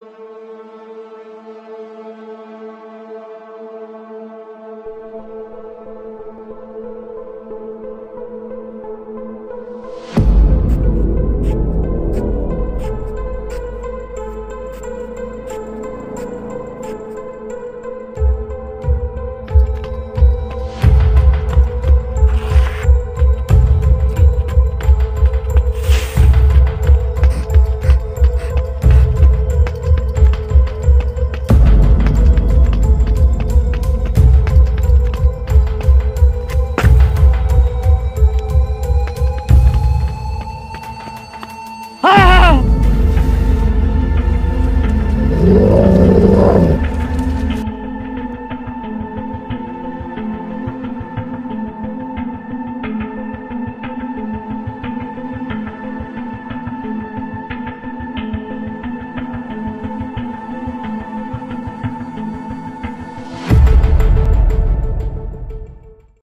ఆ! Oh.